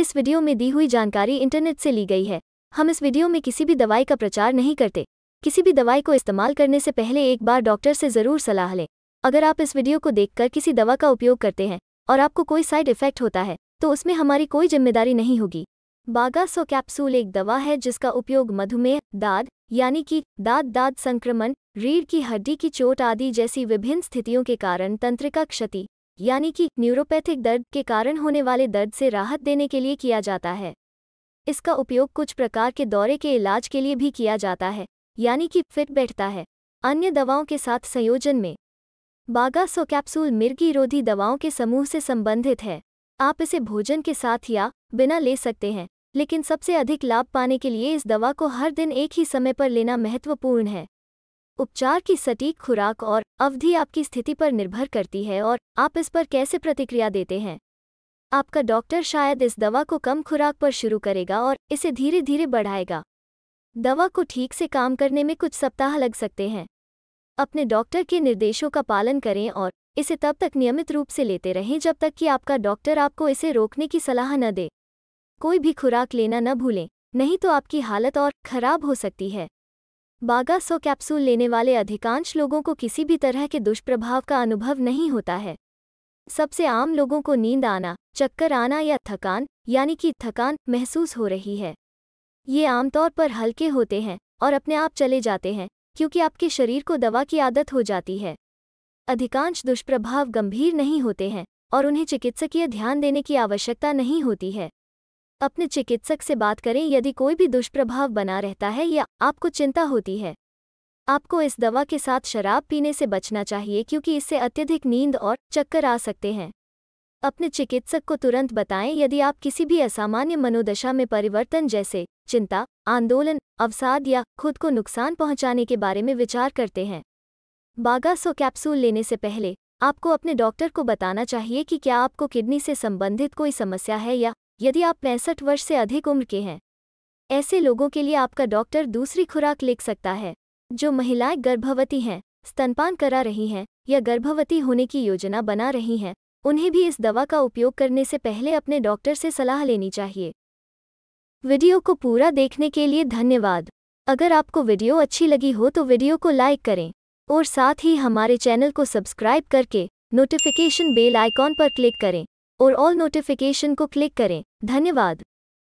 इस वीडियो में दी हुई जानकारी इंटरनेट से ली गई है। हम इस वीडियो में किसी भी दवाई का प्रचार नहीं करते। किसी भी दवाई को इस्तेमाल करने से पहले एक बार डॉक्टर से ज़रूर सलाह लें। अगर आप इस वीडियो को देखकर किसी दवा का उपयोग करते हैं और आपको कोई साइड इफ़ेक्ट होता है तो उसमें हमारी कोई ज़िम्मेदारी नहीं होगी। बागासो कैप्सूल एक दवा है जिसका उपयोग मधुमेह, दाद, यानी कि दाद दाद संक्रमण, रीढ़ की हड्डी की चोट आदि जैसी विभिन्न स्थितियों के कारण तंत्रिका क्षति यानी कि न्यूरोपैथिक दर्द के कारण होने वाले दर्द से राहत देने के लिए किया जाता है। इसका उपयोग कुछ प्रकार के दौरे के इलाज के लिए भी किया जाता है, यानी कि फिट बैठता है। अन्य दवाओं के साथ संयोजन में बागासो कैप्सूल मिर्गी रोधी दवाओं के समूह से संबंधित है। आप इसे भोजन के साथ या बिना ले सकते हैं, लेकिन सबसे अधिक लाभ पाने के लिए इस दवा को हर दिन एक ही समय पर लेना महत्वपूर्ण है। उपचार की सटीक खुराक और अवधि आपकी स्थिति पर निर्भर करती है और आप इस पर कैसे प्रतिक्रिया देते हैं? आपका डॉक्टर शायद इस दवा को कम खुराक पर शुरू करेगा और इसे धीरे धीरे बढ़ाएगा। दवा को ठीक से काम करने में कुछ सप्ताह लग सकते हैं। अपने डॉक्टर के निर्देशों का पालन करें और इसे तब तक नियमित रूप से लेते रहें जब तक कि आपका डॉक्टर आपको इसे रोकने की सलाह न दे। कोई भी खुराक लेना न भूलें, नहीं तो आपकी हालत और खराब हो सकती है। बागासो कैप्सूल लेने वाले अधिकांश लोगों को किसी भी तरह के दुष्प्रभाव का अनुभव नहीं होता है। सबसे आम लोगों को नींद आना, चक्कर आना या थकान, यानी कि थकान महसूस हो रही है। ये आमतौर पर हल्के होते हैं और अपने आप चले जाते हैं, क्योंकि आपके शरीर को दवा की आदत हो जाती है। अधिकांश दुष्प्रभाव गंभीर नहीं होते हैं और उन्हें चिकित्सकीय ध्यान देने की आवश्यकता नहीं होती है। अपने चिकित्सक से बात करें, यदि कोई भी दुष्प्रभाव बना रहता है या आपको चिंता होती है, आपको इस दवा के साथ शराब पीने से बचना चाहिए क्योंकि इससे अत्यधिक नींद और चक्कर आ सकते हैं। अपने चिकित्सक को तुरंत बताएँ, यदि आप किसी भी असामान्य मनोदशा में परिवर्तन जैसे चिंता, आंदोलन, अवसाद या खुद को नुकसान पहुँचाने के बारे में विचार करते हैं। बागासो कैप्सूल लेने से पहले आपको अपने डॉक्टर को बताना चाहिए कि क्या आपको किडनी से संबंधित कोई समस्या है या यदि आप पैंसठ वर्ष से अधिक उम्र के हैं। ऐसे लोगों के लिए आपका डॉक्टर दूसरी खुराक लिख सकता है, जो महिलाएँ गर्भवती हैं, स्तनपान करा रही हैं, या गर्भवती होने की योजना बना रही हैं, उन्हें भी इस दवा का उपयोग करने से पहले अपने डॉक्टर से सलाह लेनी चाहिए। वीडियो को पूरा देखने के लिए धन्यवाद। अगर आपको वीडियो अच्छी लगी हो तो वीडियो को लाइक करें, और साथ ही हमारे चैनल को सब्सक्राइब करके नोटिफिकेशन बेल आइकॉन पर क्लिक करें। और ऑल नोटिफिकेशन को क्लिक करें। धन्यवाद।